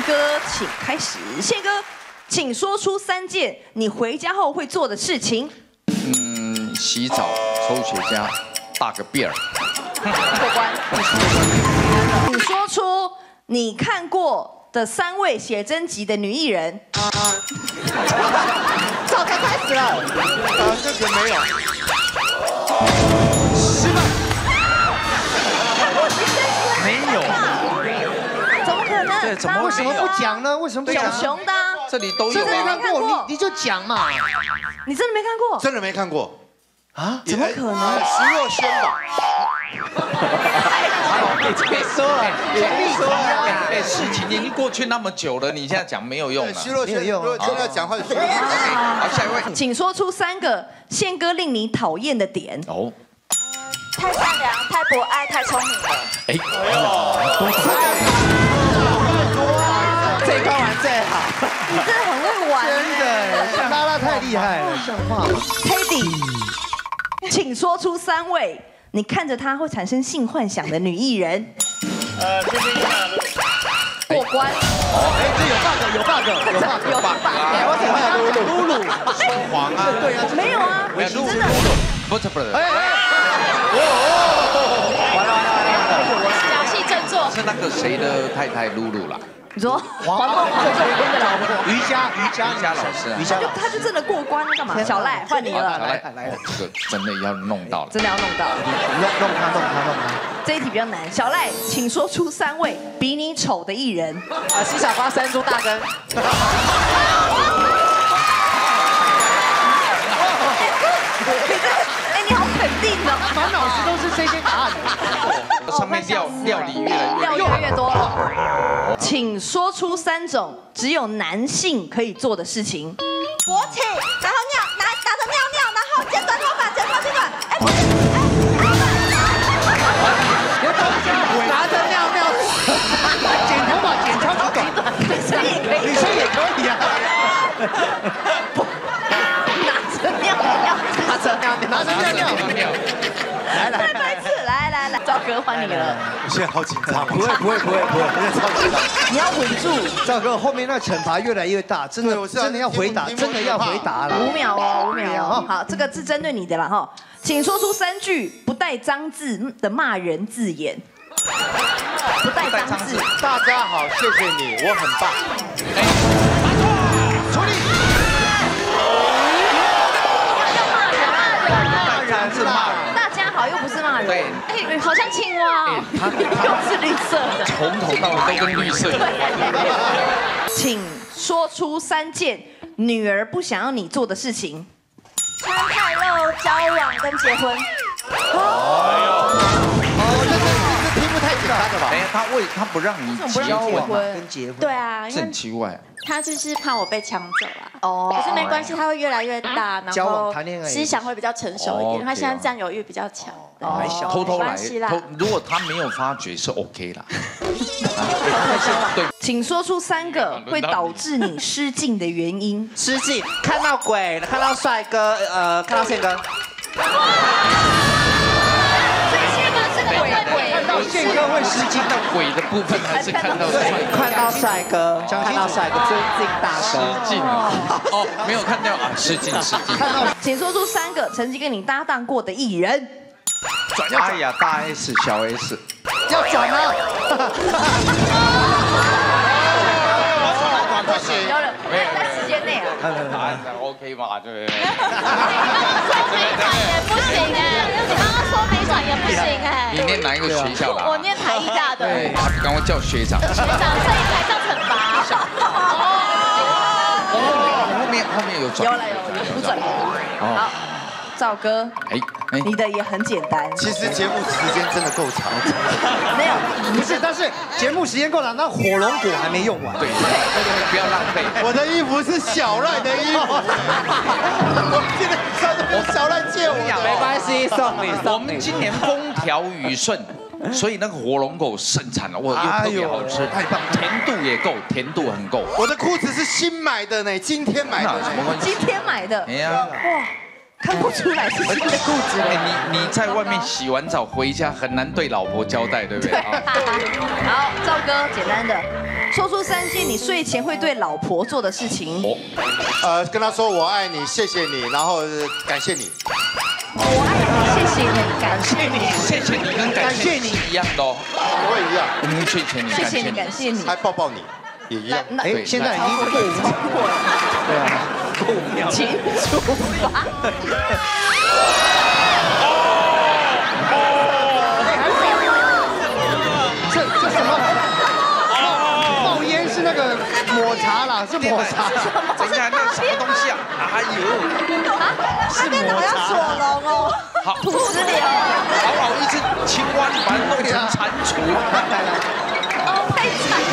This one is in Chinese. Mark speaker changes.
Speaker 1: 宪哥，请开始。宪哥，请说出三件你回家后会做的事情。
Speaker 2: 嗯，洗澡、抽雪茄、大个便儿。
Speaker 1: 过关。请说出你看过的三位写真集的女艺人。
Speaker 3: 啊 早该开始了。
Speaker 4: 啊，这个没有。
Speaker 2: 对，怎么
Speaker 3: 为什么不讲呢？为什么不讲？
Speaker 1: 小熊的。
Speaker 2: 这里都有
Speaker 3: 真的没
Speaker 2: 啊。
Speaker 3: 看过，你你就讲嘛。
Speaker 1: 你真的没看过？
Speaker 4: 真的没看过
Speaker 3: 啊？
Speaker 1: 怎么可能？
Speaker 4: 徐若瑄吧。
Speaker 2: 别说了，别说了。哎，事情已经过去那么久了，你现在讲没有用了。
Speaker 4: 徐若瑄，如果真的要讲话，徐若瑄。
Speaker 2: 好，下一位。
Speaker 1: 请说出三个宪哥令你讨厌的点。
Speaker 2: 哦。
Speaker 5: 太善良，太博爱，太聪明了。
Speaker 2: 哎，
Speaker 3: 这
Speaker 1: 你真的很会玩。
Speaker 3: 真的，拉拉太厉害了，像话吗
Speaker 1: ？Teddy，请说出三位你看着她会产生性幻想的女艺人。呃，这边过关。
Speaker 3: 哦，哎，这有 bug，有 bug，有 bug，
Speaker 1: 有 bug。
Speaker 3: 露露？
Speaker 2: 说谎啊！
Speaker 3: 对啊，
Speaker 1: 没有啊，
Speaker 2: 没有露露，不是不是。哎哎。
Speaker 5: 完了完了完了！假戏振作。
Speaker 2: 是那个谁的太太露露啦？
Speaker 1: 你说黄黄梦
Speaker 3: 瑜伽瑜伽
Speaker 2: 瑜伽老师啊？
Speaker 3: 瑜伽
Speaker 1: 他就他就真的过关了，干嘛？小赖换你了。
Speaker 2: 来来，这个真的要弄到了。
Speaker 1: 真的要弄到。
Speaker 3: 弄弄他弄他弄他。
Speaker 1: 这一题比较难，小赖，请说出三位比你丑的艺人。
Speaker 3: 啊，西小花、三猪大根。
Speaker 1: 哎，你好肯定哦，
Speaker 3: 满脑子都是这些答案。
Speaker 2: 上面料料理越来越
Speaker 1: 料越来越多了。请说出三种只有男性可以做的事情。
Speaker 5: 勃起，然后
Speaker 1: 哥换你了。
Speaker 4: 我现在好紧张。
Speaker 3: 不会不会不会不会，超紧张。
Speaker 1: 你要稳住。
Speaker 3: 赵哥，后面那惩罚越来越大，真的真的要回答，真的要回答了。
Speaker 1: 五秒哦，五秒。好，这个是针对你的了哈，请说出三句不带脏字的骂人字眼。不带脏字。
Speaker 4: 大家好，谢谢你，我很棒。
Speaker 1: 青蛙。又是绿色的。
Speaker 2: 从头到尾都跟绿色有关。
Speaker 1: 请说出三件女儿不想要你做的事情。
Speaker 5: 穿太露、交往跟结婚。
Speaker 3: 哦。哦，这是这题目太简单了吧？
Speaker 2: 哎，他为他不让你交往
Speaker 3: 跟结婚。
Speaker 5: 对啊，
Speaker 2: 很奇怪。
Speaker 5: 他就是怕我被抢走啊。哦。可是没关系，他会越来越大，然后思想会比较成熟一点。他现在占有欲比较强。
Speaker 2: 偷偷来。偷。如果他没有发觉是 OK 啦。
Speaker 1: 对。请说出三个 会导致你失禁的原因。
Speaker 3: 失禁，看到鬼，看到帅哥，呃，看到宪哥。
Speaker 1: 看
Speaker 3: 到宪哥会失禁，
Speaker 2: 但鬼的部分还是看到帅，
Speaker 3: 看到帅哥，看到帅哥，尊敬大
Speaker 2: 失禁哦，没有看到啊，失禁失禁。
Speaker 1: 看到，请说出三个曾经跟你搭档过的艺人。
Speaker 2: 哎呀，大 S 小 S。
Speaker 3: 要转啊！
Speaker 1: 不行，在时间内啊。
Speaker 2: 答案 OK 嘛？对不对？
Speaker 5: 说没转也不行哎，你刚刚说没转也不行哎。
Speaker 2: 你念哪一个学校的？
Speaker 5: 我念台艺大的。
Speaker 2: 对，刚刚叫学长。
Speaker 5: 学长，这一才叫惩罚。
Speaker 2: 哦。后面后面有转。
Speaker 1: 有了有了，不转了。好。赵哥，哎，你的也很简单。
Speaker 4: 其实节目时间真的够长。
Speaker 1: 没有，
Speaker 3: 不是，但是节目时间够长，那火龙果还没用完。
Speaker 2: 对不要浪费。
Speaker 4: 我的衣服是小赖的衣服。我今天穿的小赖借我。
Speaker 3: 没关系，送你。
Speaker 2: 我们今年风调雨顺，所以那个火龙果生产了，哇，又特别好吃，
Speaker 4: 太棒，
Speaker 2: 甜度也够，甜度很够。
Speaker 4: 我的裤子是新买的呢，今天买的。
Speaker 2: 什么关
Speaker 1: 系？今天买的。
Speaker 2: 哎呀，哇。
Speaker 1: 看不出来是新的裤子。哎，
Speaker 2: 你你在外面洗完澡回家很难对老婆交代，对不对？
Speaker 1: 好，赵哥，简单的。说出三件你睡前会对老婆做的事情。哦，
Speaker 4: 呃，跟她说我爱你，谢谢你，然后感谢你。
Speaker 1: 我爱你，谢谢你，感谢你，
Speaker 2: 谢谢你跟感谢你一样的，
Speaker 4: 不会一样。
Speaker 2: 嗯，睡前你，
Speaker 1: 谢谢你，感谢你，
Speaker 4: 还抱抱你，也一样。
Speaker 3: 哎，现在已经过过了，对啊，
Speaker 1: 不表情出发
Speaker 3: 哦哦这这什么？哦冒烟是那个抹茶
Speaker 2: 啦是抹茶是什么？东西啊哎
Speaker 1: 呦是抹茶锁龙哦
Speaker 2: 好
Speaker 1: 吐死流哦好
Speaker 2: 好一只青蛙把它弄成蟾蜍哦太惨了